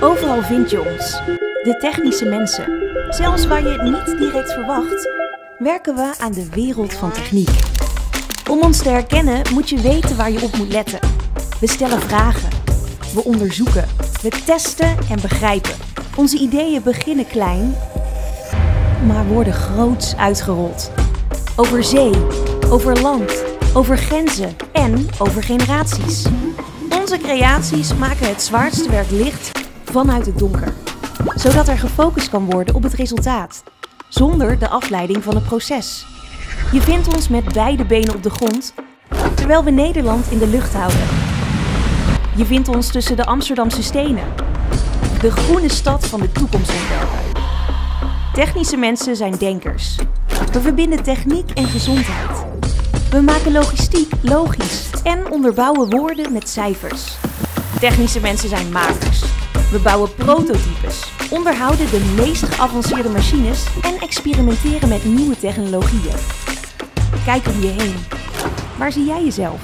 Overal vind je ons, de technische mensen. Zelfs waar je het niet direct verwacht, werken we aan de wereld van techniek. Om ons te herkennen moet je weten waar je op moet letten. We stellen vragen, we onderzoeken, we testen en begrijpen. Onze ideeën beginnen klein, maar worden groots uitgerold. Over zee, over land, over grenzen en over generaties. Onze creaties maken het zwaarste werk licht vanuit het donker, zodat er gefocust kan worden op het resultaat, zonder de afleiding van het proces. Je vindt ons met beide benen op de grond, terwijl we Nederland in de lucht houden. Je vindt ons tussen de Amsterdamse stenen, de groene stad van de toekomstontwerper. Technische mensen zijn denkers. We verbinden techniek en gezondheid. We maken logistiek logisch en onderbouwen woorden met cijfers. Technische mensen zijn makers. We bouwen prototypes, onderhouden de meest geavanceerde machines en experimenteren met nieuwe technologieën. Kijk om je heen. Waar zie jij jezelf?